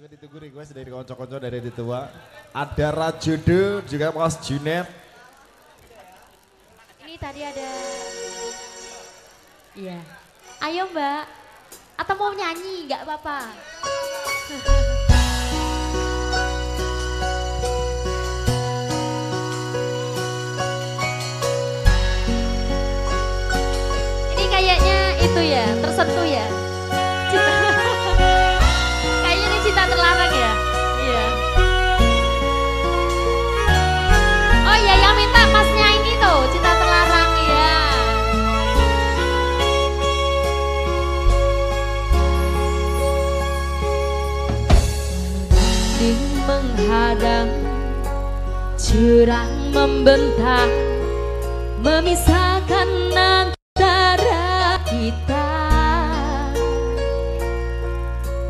juga ditunggu request dari konco-konco dari di tua. Ada Rajudo juga Mas Junet. Ini tadi ada Iya. Ayo Mbak. Atau mau nyanyi nggak apa-apa. Ini kayaknya itu ya, tersentuh ya. Menghadang Jurang membentang Memisahkan antara kita.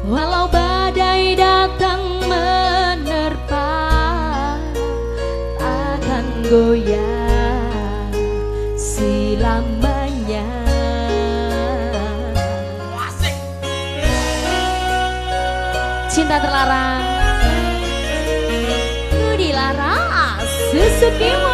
Walau badai datang menerpa Akan goyah selamanya. Cinta terlarang. Susukimu. Ayo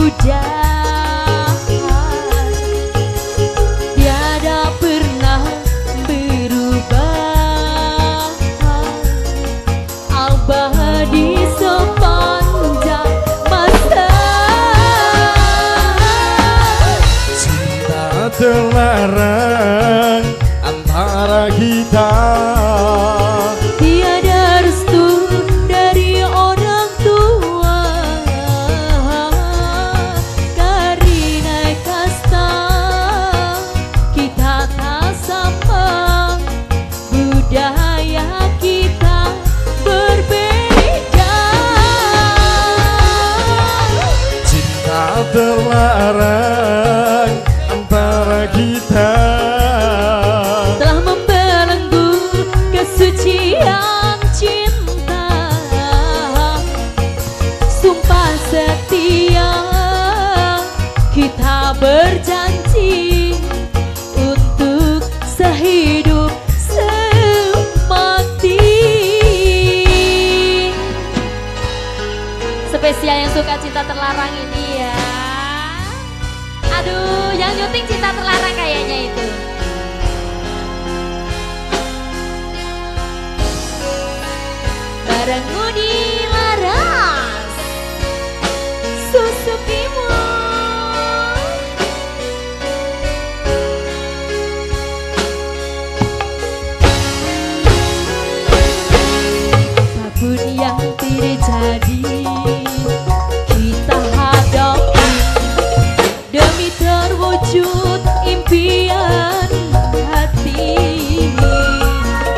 akan Spesial yang suka cinta terlarang ini ya. Aduh, yang nyuting cinta terlarang kayaknya itu. Barengmu terwujud impian hati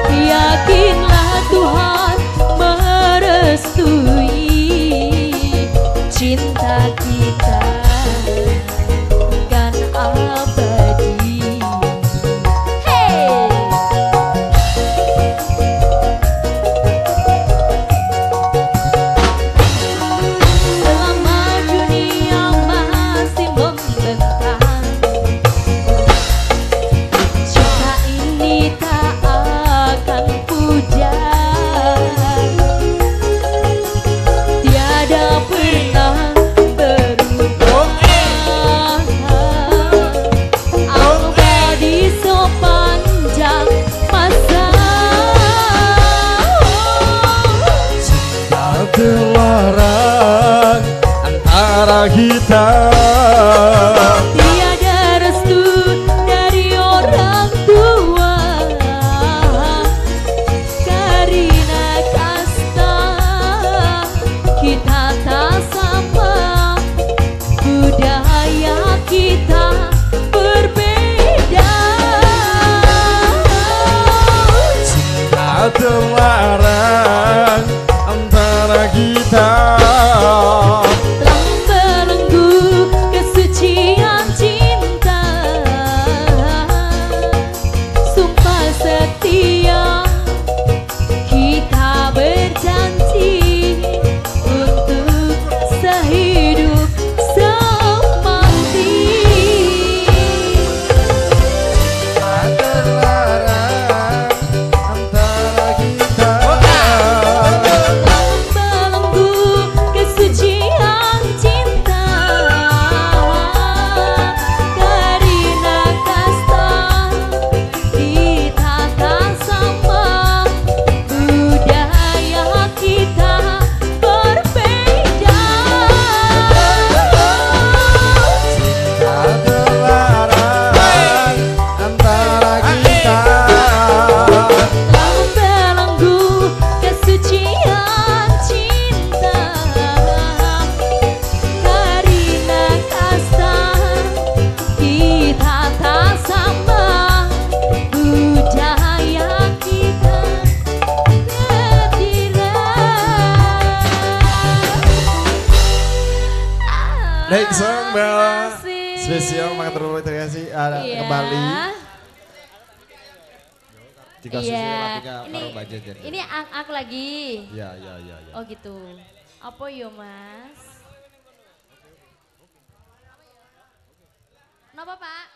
Yakinlah Tuhan merestui Cinta kita. Kan abadi terlarang Daik Song Bella. Spesial makan terima kasih ada ah, iya. yeah. kembali. Jika yeah. Iya. Ini, budget, ya. ini ak, ak lagi. Iya, iya, iya. Ya. Oh gitu. Apa yo mas? Kenapa pak?